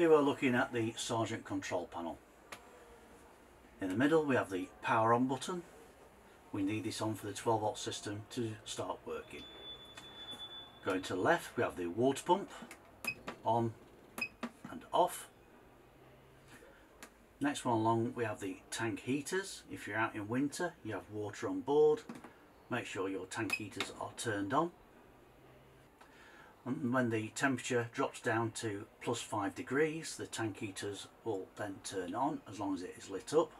Here we're looking at the Sergeant control panel. In the middle we have the power on button. We need this on for the 12 volt system to start working. Going to the left we have the water pump on and off. Next one along we have the tank heaters. If you're out in winter you have water on board. Make sure your tank heaters are turned on. And when the temperature drops down to plus 5 degrees the tank heaters will then turn on as long as it is lit up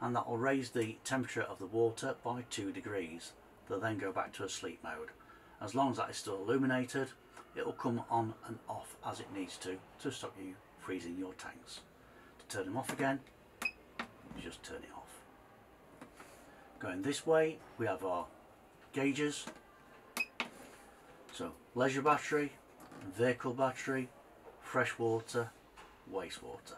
and that will raise the temperature of the water by 2 degrees. They'll then go back to a sleep mode. As long as that is still illuminated it will come on and off as it needs to to stop you freezing your tanks. To turn them off again just turn it off. Going this way we have our gauges so leisure battery, vehicle battery, fresh water, wastewater.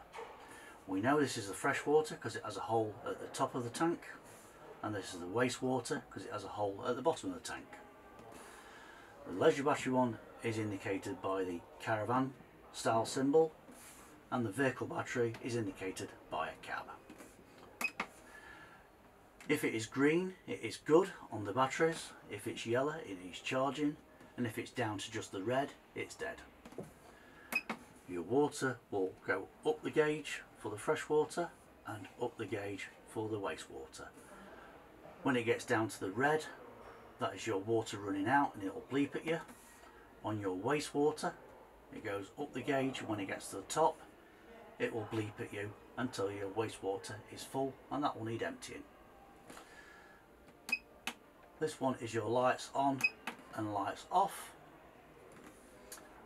We know this is the fresh water because it has a hole at the top of the tank and this is the wastewater because it has a hole at the bottom of the tank. The leisure battery one is indicated by the caravan style symbol and the vehicle battery is indicated by a cab. If it is green it is good on the batteries, if it's yellow it is charging and if it's down to just the red it's dead. Your water will go up the gauge for the fresh water and up the gauge for the wastewater. When it gets down to the red that is your water running out and it will bleep at you. On your wastewater it goes up the gauge when it gets to the top it will bleep at you until your wastewater is full and that will need emptying. This one is your lights on and lights off.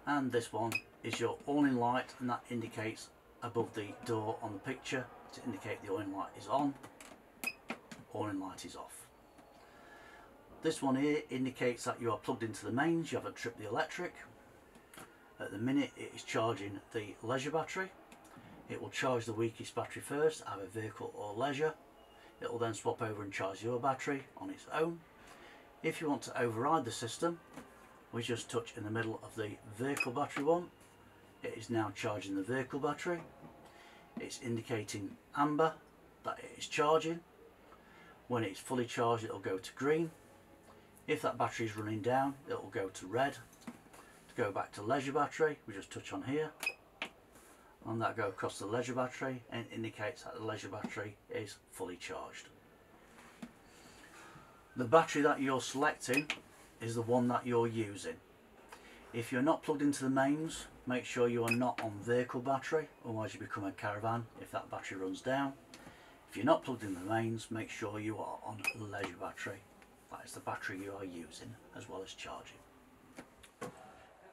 And this one is your awning light and that indicates above the door on the picture to indicate the awning light is on. Awning light is off. This one here indicates that you are plugged into the mains you haven't tripped the electric. At the minute it is charging the leisure battery. It will charge the weakest battery first either vehicle or leisure. It will then swap over and charge your battery on its own if you want to override the system, we just touch in the middle of the vehicle battery one. It is now charging the vehicle battery. It's indicating amber that it is charging. When it's fully charged it will go to green. If that battery is running down it will go to red. To go back to leisure battery we just touch on here and that go across the leisure battery and indicates that the leisure battery is fully charged. The battery that you're selecting is the one that you're using. If you're not plugged into the mains, make sure you are not on vehicle battery, otherwise you become a caravan if that battery runs down. If you're not plugged in the mains, make sure you are on leisure battery. That is the battery you are using, as well as charging.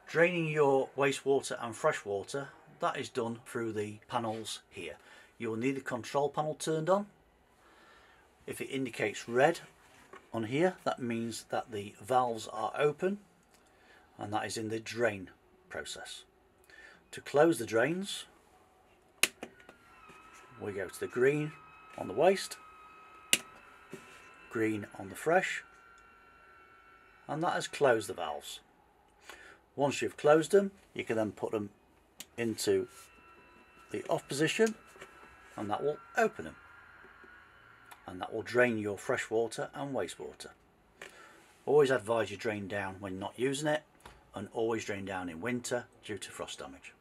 Draining your wastewater and fresh water, that is done through the panels here. You will need the control panel turned on. If it indicates red, on here that means that the valves are open and that is in the drain process. To close the drains we go to the green on the waste, green on the fresh and that has closed the valves. Once you've closed them you can then put them into the off position and that will open them and that will drain your fresh water and wastewater. Always advise you drain down when not using it and always drain down in winter due to frost damage.